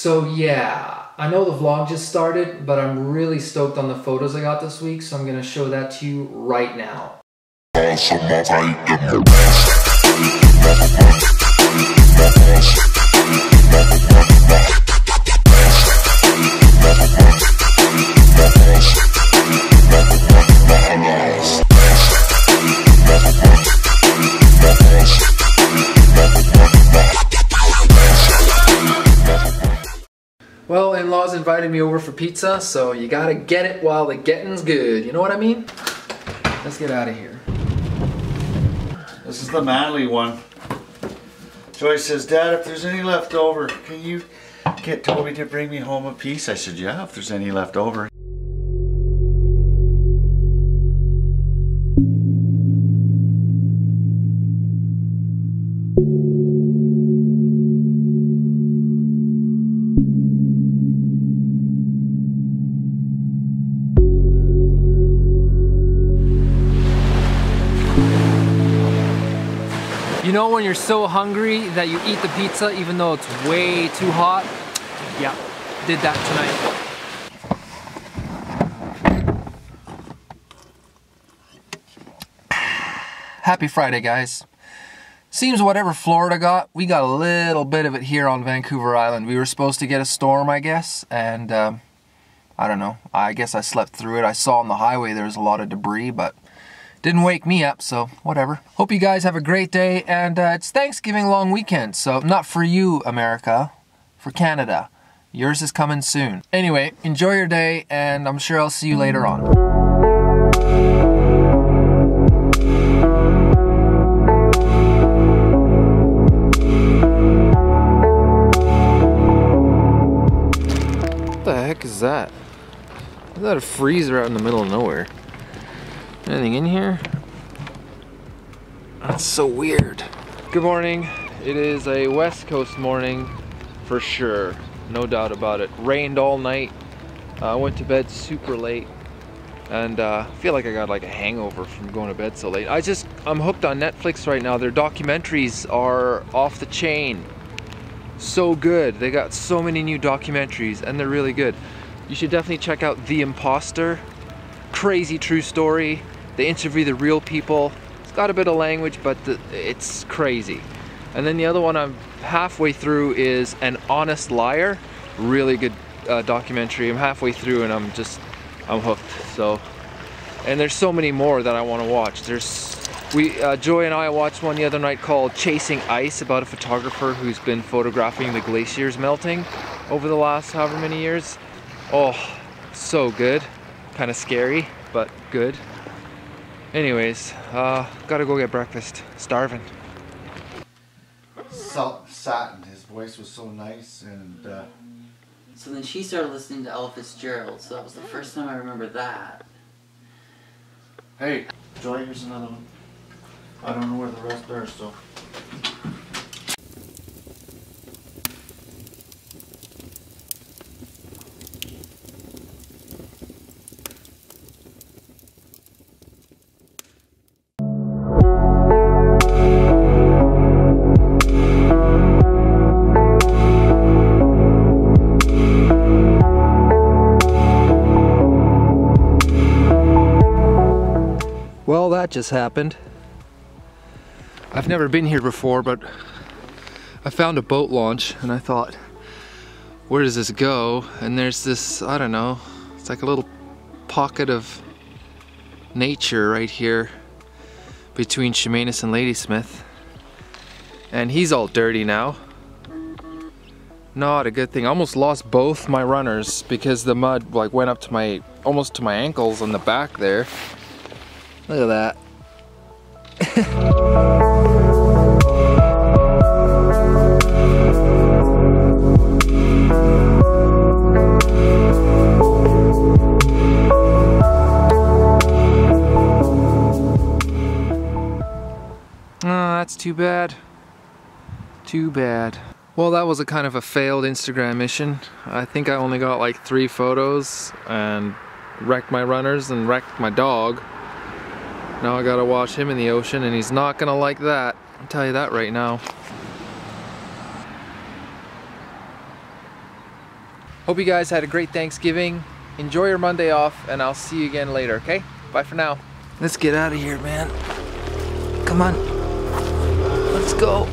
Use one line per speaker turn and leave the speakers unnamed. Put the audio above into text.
So yeah, I know the vlog just started, but I'm really stoked on the photos I got this week, so I'm gonna show that to you right now. Well, in-laws invited me over for pizza, so you gotta get it while the getting's good. You know what I mean? Let's get out of here.
This is the manly one. Joyce says, Dad, if there's any left over, can you get Toby to bring me home a piece? I said, yeah, if there's any left over.
You know when you're so hungry that you eat the pizza even though it's way too hot? Yeah, did that tonight. Happy Friday, guys. Seems whatever Florida got, we got a little bit of it here on Vancouver Island. We were supposed to get a storm, I guess, and um, I don't know. I guess I slept through it. I saw on the highway there was a lot of debris, but didn't wake me up, so whatever. Hope you guys have a great day, and uh, it's Thanksgiving long weekend, so not for you, America, for Canada. Yours is coming soon. Anyway, enjoy your day, and I'm sure I'll see you later on. What the heck is that? Is that a freezer out in the middle of nowhere? Anything in here? That's so weird. Good morning. It is a West Coast morning for sure. No doubt about it. Rained all night. I uh, went to bed super late and uh, I feel like I got like a hangover from going to bed so late. I just, I'm hooked on Netflix right now. Their documentaries are off the chain. So good. They got so many new documentaries and they're really good. You should definitely check out The Imposter. Crazy true story. They interview the real people. It's got a bit of language, but the, it's crazy. And then the other one I'm halfway through is An Honest Liar. Really good uh, documentary. I'm halfway through and I'm just, I'm hooked. So, and there's so many more that I want to watch. There's, we, uh, Joy and I watched one the other night called Chasing Ice about a photographer who's been photographing the glaciers melting over the last however many years. Oh, so good. Kind of scary, but good. Anyways, uh, gotta go get breakfast. Starving.
Salt satin. His voice was so nice, and uh,
So then she started listening to Ella Fitzgerald, so that was the first time I remember that.
hey, Joy, here's another one. I don't know where the rest are, so.
Well, that just happened. I've never been here before, but I found a boat launch and I thought, where does this go? And there's this, I don't know, it's like a little pocket of nature right here between Chemainus and Ladysmith. And he's all dirty now. Not a good thing. I almost lost both my runners because the mud like went up to my, almost to my ankles on the back there. Look at that. Oh, that's too bad. Too bad. Well, that was a kind of a failed Instagram mission. I think I only got like three photos and wrecked my runners and wrecked my dog. Now I gotta watch him in the ocean and he's not gonna like that. I'll tell you that right now. Hope you guys had a great Thanksgiving. Enjoy your Monday off, and I'll see you again later, okay? Bye for now. Let's get out of here, man. Come on. Let's go.